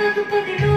boogie, boogie, boogie.